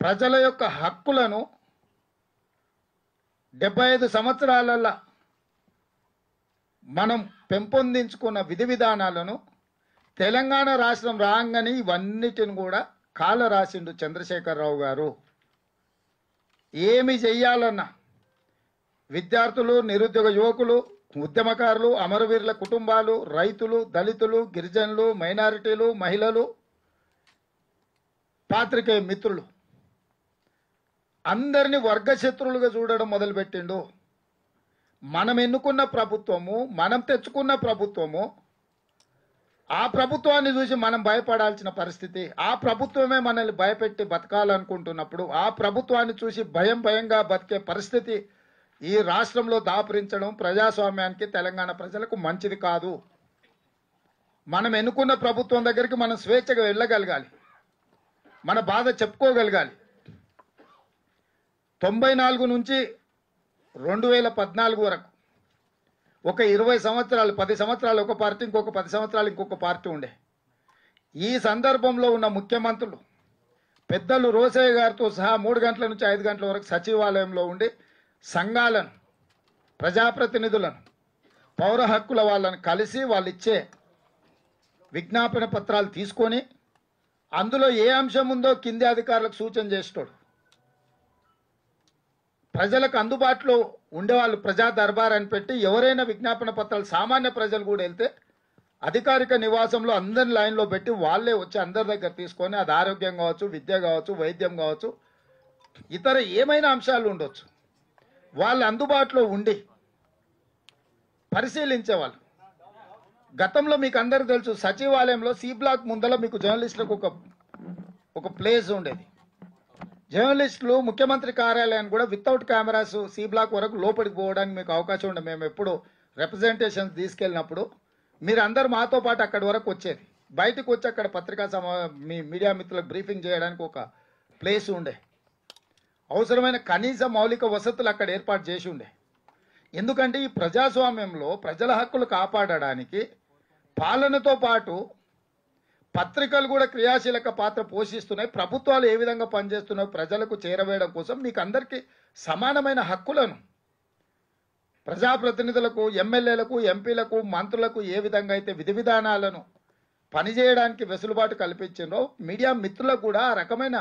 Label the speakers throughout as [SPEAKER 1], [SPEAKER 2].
[SPEAKER 1] ప్రజల యొక్క హక్కులను డెబ్బై ఐదు సంవత్సరాలలో మనం పెంపొందించుకున్న విధి విధానాలను తెలంగాణ రాష్ట్రం రాగానే ఇవన్నిటిని కూడా కాల రాసిండు చంద్రశేఖరరావు గారు. ఏమి చెయ్యాలన్నా విద్యార్థులు నిరుద్యోగ యువకులు ఉద్యమకారులు అమరవీరుల కుటుంబాలు రైతులు దళితులు గిరిజనులు మైనారిటీలు మహిళలు పాత్రికేయ మిత్రులు అందరినీ వర్గశత్రులుగా చూడడం మొదలుపెట్టిండు. మనం ఎన్నుకున్న ప్రభుత్వము మనం తెచ్చుకున్న ప్రభుత్వము ఆ ప్రభుత్వాన్ని చూసి మనం భయపడాల్సిన పరిస్థితి. ఆ ప్రభుత్వమే మనల్ని భయపెట్టి బతకాలనుకుంటున్నప్పుడు ఆ ప్రభుత్వాన్ని చూసి భయం భయంగా బతికే పరిస్థితి ఈ రాష్ట్రంలో దాపురించడం ప్రజాస్వామ్యానికి తెలంగాణ ప్రజలకు మంచిది కాదు. మనం ఎన్నుకున్న ప్రభుత్వం దగ్గరికి మనం స్వేచ్ఛగా వెళ్ళగలగాలి. మన బాధ చెప్పుకోగలగాలి. తొంభై నాలుగు నుంచి రెండు వేల పద్నాలుగు వరకు. ఒక ఇరవై సంవత్సరాలు పది సంవత్సరాలు ఒక పార్టీ ఇంకొక పది సంవత్సరాలు ఇంకొక పార్టీ ఉండే. ఈ సందర్భంలో ఉన్న ముఖ్యమంత్రులు పెద్దలు రోసయ్య గారితో సహా మూడు గంటల నుంచి ఐదు గంటల వరకు సచివాలయంలో ఉండి సంఘాలను ప్రజాప్రతినిధులను పౌర హక్కుల వాళ్ళని కలిసి వాళ్ళు ఇచ్చే విజ్ఞాపన పత్రాలు తీసుకొని అందులో ఏ అంశం ఉందో కింది అధికారులకు సూచన చేసేటోడు. ప్రజలకు అందుబాటులో ఉండేవాళ్ళు ప్రజా దర్బార్ అని పెట్టి ఎవరైనా విజ్ఞాపన పత్రాలు సామాన్య ప్రజలు కూడా వెళ్తే అధికారిక నివాసంలో అందరి లైన్లో పెట్టి వాళ్ళే వచ్చి అందరి దగ్గర తీసుకొని అది ఆరోగ్యం కావచ్చు విద్య కావచ్చు వైద్యం కావచ్చు ఇతర ఏమైనా అంశాలు ఉండొచ్చు. వాళ్ళు అందుబాటులో ఉండి పరిశీలించేవాళ్ళు. గతంలో మీకు అందరికి తెలుసు సచివాలయంలో సి బ్లాక్ ముందల మీకు జర్నలిస్టులకు ఒక ఒక ప్లేస్ ఉండేది. జర్నలిస్టులు ముఖ్యమంత్రి కార్యాలయాన్ని కూడా వితౌట్ కెమెరాస్ సి బ్లాక్ వరకు లోపలికి పోవడానికి మీకు అవకాశం ఉండే. మేము ఎప్పుడు రిప్రజెంటేషన్స్ తీసుకెళ్ళినప్పుడు మీరు అందరు మాతో పాటు అక్కడి వరకు వచ్చేది. బయటకు వచ్చి అక్కడ పత్రికా సమా మీ మీడియా మిత్రులకు బ్రీఫింగ్ చేయడానికి ఒక ప్లేస్ ఉండే. అవసరమైన కనీస మౌలిక వసతులు అక్కడ ఏర్పాటు చేసి ఉండే. ఎందుకంటే ఈ ప్రజాస్వామ్యంలో ప్రజల హక్కులు కాపాడడానికి పాలనతో పాటు పత్రికలు కూడా క్రియాశీలక పాత్ర పోషిస్తున్నాయి. ప్రభుత్వాలు ఏ విధంగా పనిచేస్తున్నాయో ప్రజలకు చేరవేయడం కోసం మీకు అందరికీ సమానమైన హక్కులను. ప్రజాప్రతినిధులకు ఎమ్మెల్యేలకు ఎంపీలకు మంత్రులకు ఏ విధంగా అయితే విధి విధానాలను పనిచేయడానికి వెసులుబాటు కల్పించిందో మీడియా మిత్రులకు కూడా ఆ రకమైన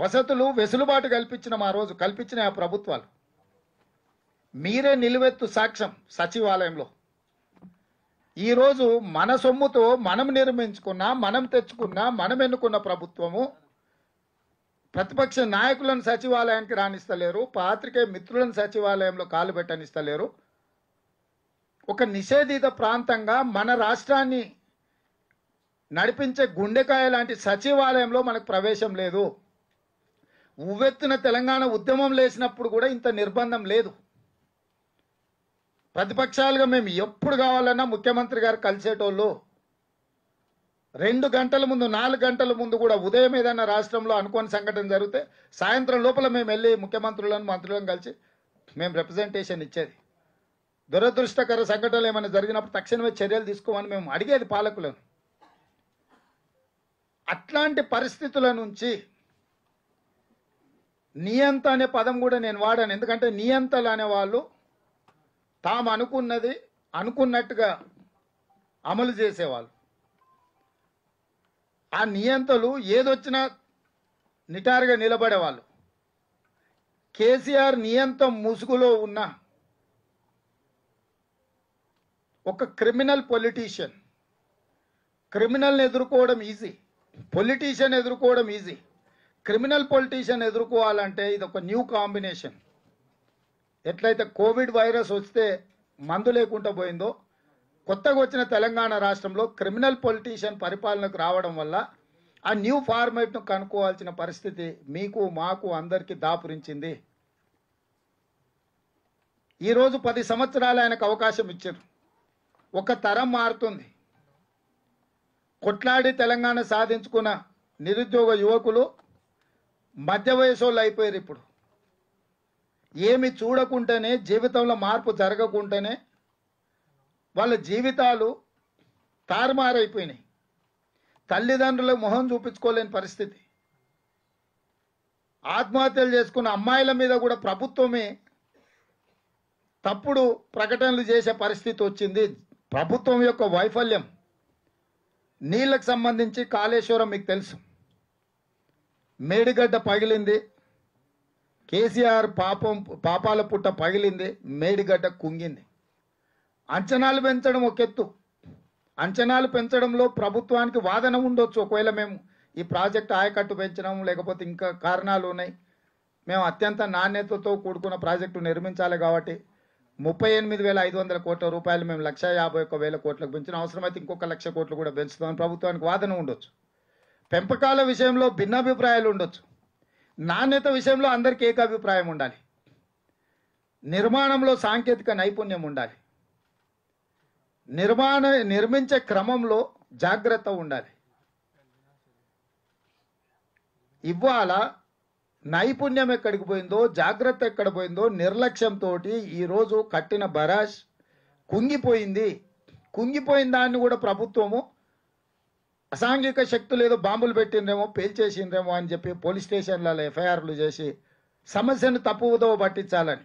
[SPEAKER 1] వసతులు వెసులుబాటు కల్పించిన ఆ రోజు కల్పించిన ఆ ప్రభుత్వాలు. మీరే నిలువెత్తు సాక్ష్యం సచివాలయంలో. ఈరోజు మన సొమ్ముతో మనం నిర్మించుకున్న మనం తెచ్చుకున్న మనం ఎన్నుకున్న ప్రభుత్వము ప్రతిపక్ష నాయకులను సచివాలయానికి రాణిస్తలేరు పాత్రికే మిత్రులను సచివాలయంలో కాలు పెట్టనిస్తలేరు. ఒక నిషేధిత ప్రాంతంగా మన రాష్ట్రాన్ని నడిపించే గుండెకాయ లాంటి సచివాలయంలో మనకు ప్రవేశం లేదు. ఉవ్వెత్తున తెలంగాణ ఉద్యమం లేచినప్పుడు కూడా ఇంత నిర్బంధం లేదు. ప్రతిపక్షాలుగా మేము ఎప్పుడు కావాలన్నా ముఖ్యమంత్రి గారు కలిసేటోళ్ళు. రెండు గంటల ముందు నాలుగు గంటల ముందు కూడా ఉదయం ఏదైనా రాష్ట్రంలో అనుకోని సంఘటన జరిగితే సాయంత్రం లోపల మేము వెళ్ళి ముఖ్యమంత్రులను మంత్రులను కలిసి మేము రిప్రజెంటేషన్ ఇచ్చేది. దురదృష్టకర సంఘటనలు ఏమైనా జరిగినప్పుడు తక్షణమే చర్యలు తీసుకోమని మేము అడిగేది పాలకులను. అట్లాంటి పరిస్థితుల నుంచి నియంత అనే పదం కూడా నేను వాడాను. ఎందుకంటే నియంతలు అనే వాళ్ళు తాము అనుకున్నది అనుకున్నట్టుగా అమలు చేసేవాళ్ళు. ఆ నియంతలు ఏదొచ్చినా నిటారుగా నిలబడేవాళ్ళు. కేసీఆర్ నియంతం ముసుగులో ఉన్న ఒక క్రిమినల్ పొలిటీషియన్. క్రిమినల్ని ఎదుర్కోవడం ఈజీ. పొలిటీషియన్ ఎదుర్కోవడం ఈజీ. క్రిమినల్ పొలిటీషియన్ ఎదుర్కోవాలంటే ఇది ఒక న్యూ కాంబినేషన్. ఎట్లయితే కోవిడ్ వైరస్ వస్తే మందు లేకుండా పోయిందో కొత్తగా వచ్చిన తెలంగాణ రాష్ట్రంలో క్రిమినల్ పొలిటీషియన్ పరిపాలనకు రావడం వల్ల ఆ న్యూ ఫార్మేట్ను కనుక్కోవాల్సిన పరిస్థితి మీకు మాకు అందరికీ దాపురించింది. ఈరోజు పది సంవత్సరాలు ఆయనకు అవకాశం ఇచ్చారు. ఒక తరం మారుతుంది. కొట్లాడి తెలంగాణ సాధించుకున్న నిరుద్యోగ యువకులు మధ్య వయసు అయిపోయారు ఇప్పుడు. ఏమి చూడకుండానే జీవితంలో మార్పు జరగకుండానే వాళ్ళ జీవితాలు తారుమారైపోయినాయి. తల్లిదండ్రుల మొహం చూపించుకోలేని పరిస్థితి. ఆత్మహత్యలు చేసుకున్న అమ్మాయిల మీద కూడా ప్రభుత్వమే తప్పుడు ప్రకటనలు చేసే పరిస్థితి వచ్చింది. ప్రభుత్వం యొక్క వైఫల్యం నీళ్ళకు సంబంధించి కాళేశ్వరం మీకు తెలుసు. మేడిగడ్డ పగిలింది. కేసీఆర్ పాపం పాపాల పుట్ట పగిలింది మేడిగడ్డ కుంగింది. అంచనాలు పెంచడం ఒక ఎత్తు. అంచనాలు పెంచడంలో ప్రభుత్వానికి వాదన ఉండొచ్చు. ఒకవేళ మేము ఈ ప్రాజెక్ట్ ఆయకట్టు పెంచడం లేకపోతే ఇంకా కారణాలు ఉన్నాయి. మేము అత్యంత నాణ్యతతో కూడుకున్న ప్రాజెక్టు నిర్మించాలి కాబట్టి ముప్పై ఎనిమిది వేల ఐదు వందల కోట్ల రూపాయలు మేము లక్ష యాభై ఒక్క వేల కోట్లకు పెంచిన అవసరమైతే ఇంకొక లక్ష కోట్లు కూడా పెంచుతామని ప్రభుత్వానికి వాదన ఉండొచ్చు. పెంపకాల విషయంలో భిన్నాభిప్రాయాలు ఉండొచ్చు. నాణ్యత విషయంలో అందరికీ ఏకాభిప్రాయం ఉండాలి. నిర్మాణంలో సాంకేతిక నైపుణ్యం ఉండాలి. నిర్మాణ నిర్మించే క్రమంలో జాగ్రత్త ఉండాలి. ఇవాళ నైపుణ్యం ఎక్కడికి పోయిందో జాగ్రత్త ఎక్కడ పోయిందో నిర్లక్ష్యంతో ఈరోజు కట్టిన బరాజ్ కుంగిపోయింది. కుంగిపోయిన దాన్ని కూడా ప్రభుత్వము అసాంఘిక శక్తులు ఏదో బాంబులు పెట్టిండ్రేమో పేల్చేసిండ్రేమో అని చెప్పి పోలీస్ స్టేషన్లలో ఎఫ్ఐఆర్లు చేసి సమస్యను తప్పుదో పట్టించాలని.